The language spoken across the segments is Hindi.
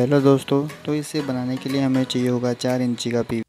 हेलो दोस्तों तो इसे बनाने के लिए हमें चाहिए होगा चार इंची का पी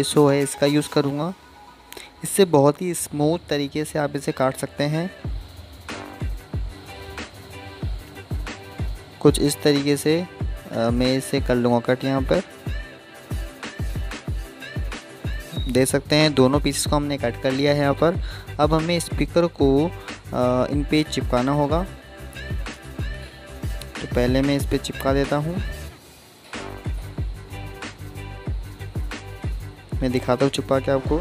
रेसो है इसका यूज़ करूँगा। इससे बहुत ही स्मूथ तरीके से आप इसे काट सकते हैं। कुछ इस तरीके से आ, मैं इसे कर लूँगा कट यहाँ पर। दे सकते हैं दोनों पीसेस को हमने कट कर लिया है यहाँ पर। अब हमें स्पीकर को आ, इन पे चिपकाना होगा। तो पहले मैं इस पर चिपका देता हूँ। मैं दिखाता हूँ, छुपा के आपको।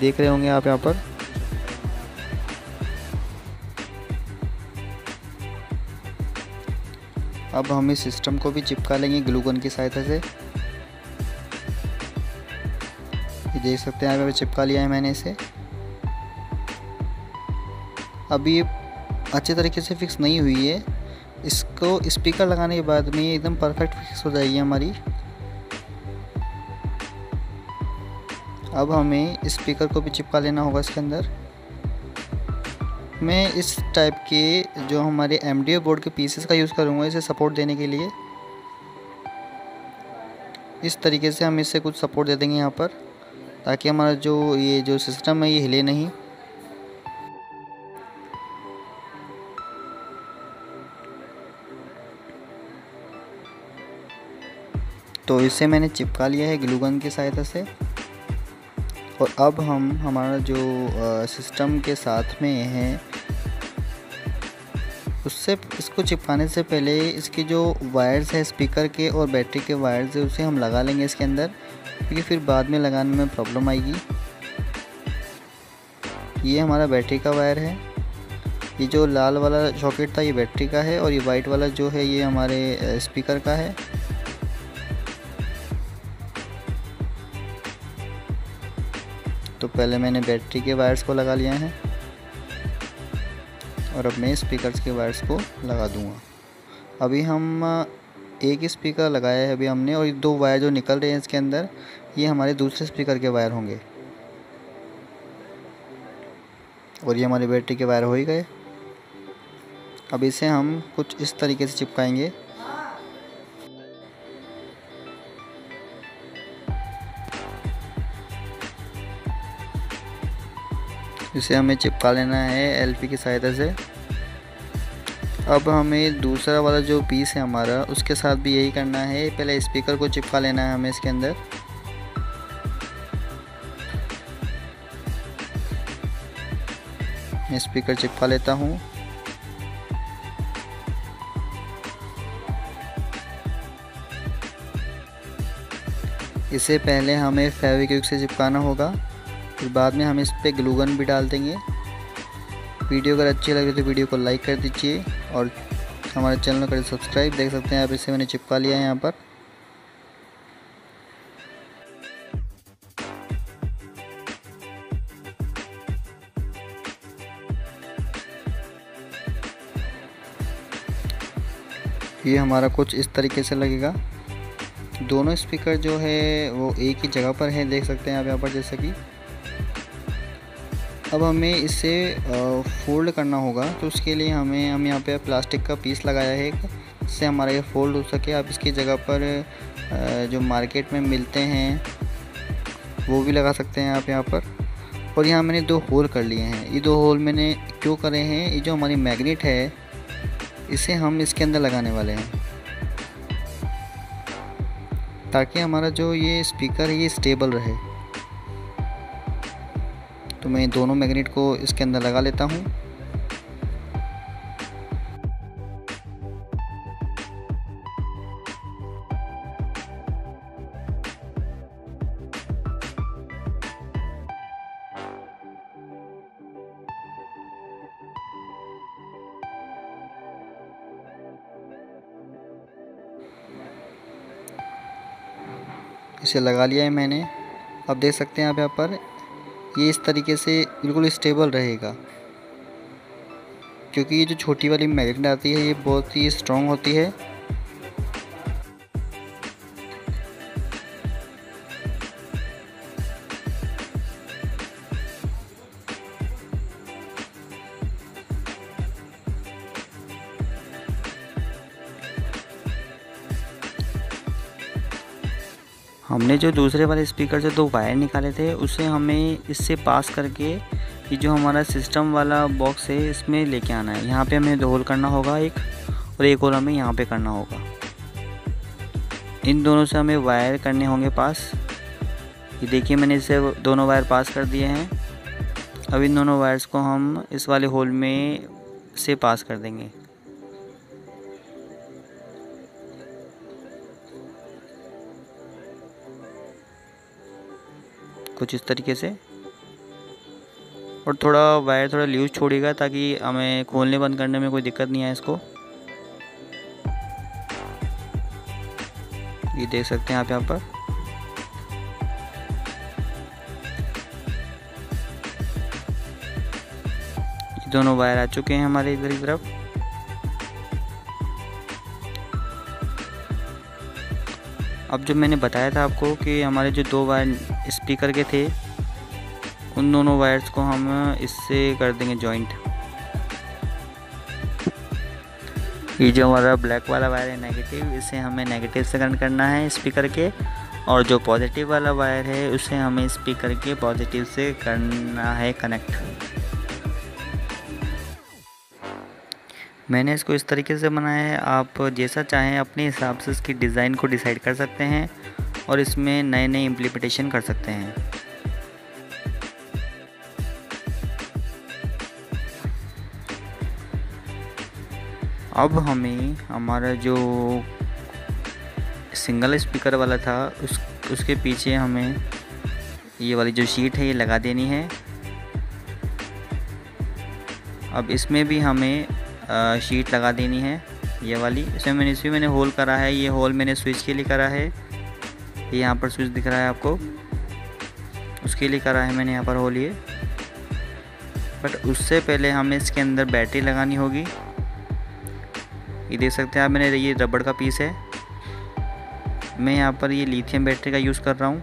देख रहे होंगे आप यहाँ पर। अब हम इस सिस्टम को भी चिपका लेंगे ग्लूगन की सहायता से। ये देख सकते हैं, यहाँ पे चिपका लिया है मैंने इसे। अभी ये अच्छे तरीके से फिक्स नहीं हुई है। इसको स्पीकर लगाने के बाद में एकदम परफेक्ट फिक्स हो जाएगी हमारी। अब हमें स्पीकर को भी चिपका लेना होगा इसके अंदर। मैं इस टाइप के जो हमारे एम बोर्ड के पीसेस का यूज़ करूँगा इसे सपोर्ट देने के लिए। इस तरीके से हम इसे कुछ सपोर्ट दे देंगे यहाँ पर, ताकि हमारा जो ये जो सिस्टम है ये हिले नहीं। तो इसे मैंने चिपका लिया है ग्लूगन की सहायता से। और अब हम, हमारा जो सिस्टम के साथ में है, उससे, इसको चिपकाने से पहले इसके जो वायर्स है स्पीकर के और बैटरी के वायर्स है, उसे हम लगा लेंगे इसके अंदर, क्योंकि फिर बाद में लगाने में प्रॉब्लम आएगी। ये हमारा बैटरी का वायर है। ये जो लाल वाला सॉकेट था, ये बैटरी का है, और ये वाइट वाला जो है, ये हमारे स्पीकर का है। तो पहले मैंने बैटरी के वायर्स को लगा लिया है और अब मैं स्पीकर्स के वायर्स को लगा दूँगा। अभी हम एक स्पीकर लगाया है अभी हमने और दो वायर जो निकल रहे हैं इसके अंदर, ये हमारे दूसरे स्पीकर के वायर होंगे। और ये हमारे बैटरी के वायर हो ही गए। अब इसे हम कुछ इस तरीके से चिपकाएँगे। इसे हमें चिपका लेना है एलपी की सहायता से। अब हमें दूसरा वाला जो पीस है हमारा, उसके साथ भी यही करना है। पहले स्पीकर को चिपका लेना है हमें इसके अंदर। मैं स्पीकर चिपका लेता हूँ। इसे पहले हमें फेविक्विक से चिपकाना होगा। फिर बाद में हम इस पर ग्लूगन भी डाल देंगे। वीडियो अगर अच्छी लगे तो वीडियो को लाइक कर दीजिए और हमारे चैनल को सब्सक्राइब देख सकते हैं। आप इसे मैंने चिपका लिया है यहाँ पर। ये हमारा कुछ इस तरीके से लगेगा। दोनों स्पीकर जो है वो एक ही जगह पर है, देख सकते हैं आप यहाँ पर जैसे कि। अब हमें इसे फोल्ड करना होगा तो उसके लिए हमें, हम यहाँ पे प्लास्टिक का पीस लगाया है जिससे हमारा ये फोल्ड हो सके। आप इसकी जगह पर जो मार्केट में मिलते हैं, वो भी लगा सकते हैं आप यहाँ पर। और यहाँ मैंने दो होल कर लिए हैं। ये दो होल मैंने क्यों करे हैं? ये जो हमारी मैग्नेट है, इसे हम इसके अंदर लगाने वाले हैं। ताकि हमारा जो ये स्पीकर है, ये स्टेबल रहे। तो मैं दोनों मैग्नेट को इसके अंदर लगा लेता हूँ। इसे लगा लिया है मैंने। अब देख सकते हैं आप यहाँ पर ये इस तरीके से बिल्कुल स्टेबल रहेगा। क्योंकि ये जो छोटी वाली मैगनेट आती है, ये बहुत ही स्ट्रॉन्ग होती है। हमने जो दूसरे वाले स्पीकर से दो वायर निकाले थे, उसे हमें इससे पास करके ये जो हमारा सिस्टम वाला बॉक्स है, इसमें लेके आना है। यहाँ पे हमें दो होल करना होगा एक, और एक होल हमें यहाँ पे करना होगा। इन दोनों से हमें वायर करने होंगे पास ये देखिए, मैंने इसे दोनों वायर पास कर दिए हैं। अब इन दोनों वायर्स को हम इस वाले होल में से पास कर देंगे। कुछ इस तरीके से। और थोड़ा वायर थोड़ा लूज छोड़ेगा ताकि हमें खोलने बंद करने में कोई दिक्कत नहीं आए इसको। ये देख सकते हैं आप यहाँ पर। दोनों वायर आ चुके हैं हमारे इधर की तरफ़। अब जो मैंने बताया था आपको कि हमारे जो दो वायर स्पीकर के थे। उन दोनों वायर्स को हम इससे कर देंगे जॉइंट ये जो हमारा ब्लैक वाला वायर है नेगेटिव इसे हमें नेगेटिव से कनेक्ट करना है स्पीकर के। और जो पॉजिटिव वाला वायर है, उसे हमें स्पीकर के पॉजिटिव से करना है कनेक्ट मैंने इसको इस तरीके से बनाया है। आप जैसा चाहें, अपने हिसाब से इसकी डिज़ाइन को डिसाइड कर सकते हैं। और इसमें नए नए इम्प्लीमेंटेशन कर सकते हैं। अब हमें हमारा जो सिंगल स्पीकर वाला था उस उसके पीछे हमें ये वाली जो शीट है ये लगा देनी है। अब इसमें भी हमें आ, शीट लगा देनी है ये वाली। इसमें मैंने इसमें मैंने होल करा है ये होल मैंने स्विच के लिए करा है। ये यहाँ पर स्विच दिख रहा है आपको। उसके लिए करा है मैंने यहाँ पर होल ये। बट उससे पहले हमें इसके अंदर बैटरी लगानी होगी। ये देख सकते हैं आप मैंने ये रबड़ का पीस है। मैं यहाँ पर ये लिथियम बैटरी का यूज़ कर रहा हूँ।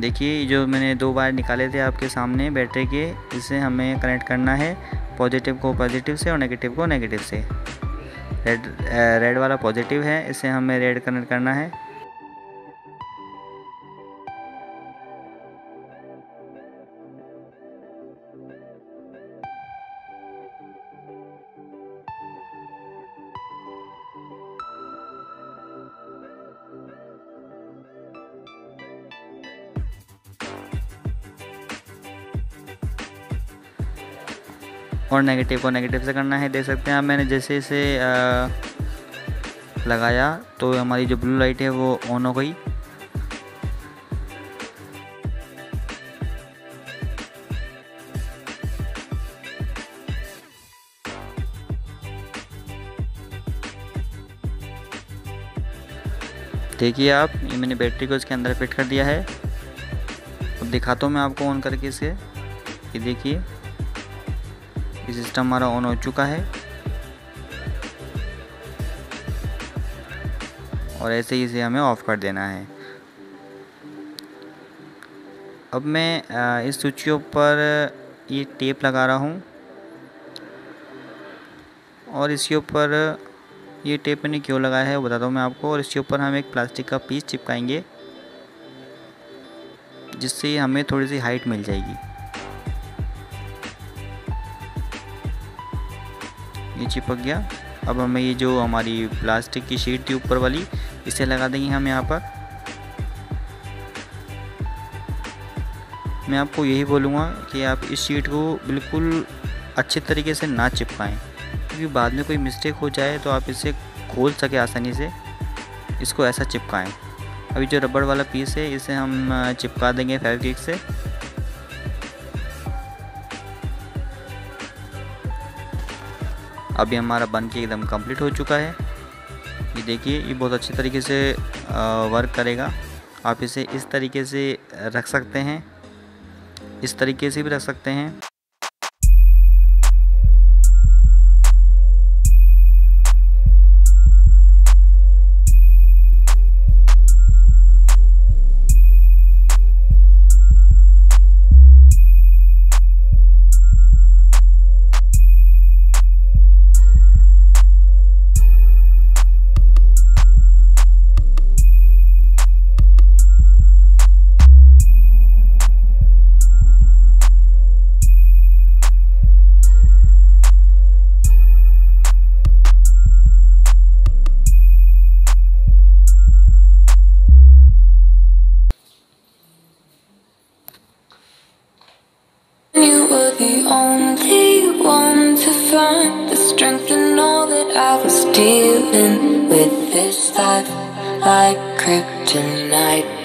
देखिए जो मैंने दो बार निकाले थे आपके सामने बैटरी के, इसे हमें कनेक्ट करना है पॉजिटिव को पॉजिटिव से और नेगेटिव को नेगेटिव से। रेड रेड वाला पॉजिटिव है इसे हमें रेड कनेक्ट करना है। और नेगेटिव को नेगेटिव से करना है, देख सकते हैं आप, मैंने जैसे इसे लगाया तो हमारी जो ब्लू लाइट है वो ऑन हो गई। देखिए आप, ये मैंने बैटरी को इसके अंदर फिट कर दिया है। अब दिखाता हूँ मैं आपको ऑन करके इसे। ये देखिए। सिस्टम हमारा ऑन हो चुका है। और ऐसे ही इसे हमें ऑफ़ कर देना है। अब मैं इस स्विच के ऊपर ये टेप लगा रहा हूँ। और इसके ऊपर ये टेप मैंने क्यों लगाया है वो बताता हूँ मैं आपको। और इसके ऊपर हम एक प्लास्टिक का पीस चिपकाएँगे, जिससे हमें थोड़ी सी हाइट मिल जाएगी। चिपक गया। अब हमें ये जो हमारी प्लास्टिक की शीट थी ऊपर वाली, इसे लगा देंगे हम यहाँ पर। मैं आपको यही बोलूँगा कि आप इस शीट को बिल्कुल अच्छे तरीके से ना चिपकाएँ क्योंकि बाद में कोई मिस्टेक हो जाए तो आप इसे खोल सके आसानी से, इसको ऐसा चिपकाएँ। अभी जो रबड़ वाला पीस है, इसे हम चिपका देंगे फेविक्विक से। अभी हमारा बन के एकदम कंप्लीट हो चुका है। ये देखिए, ये बहुत अच्छे तरीके से वर्क करेगा। आप इसे इस तरीके से रख सकते हैं। इस तरीके से भी रख सकते हैं। Dealing with this life like kryptonite.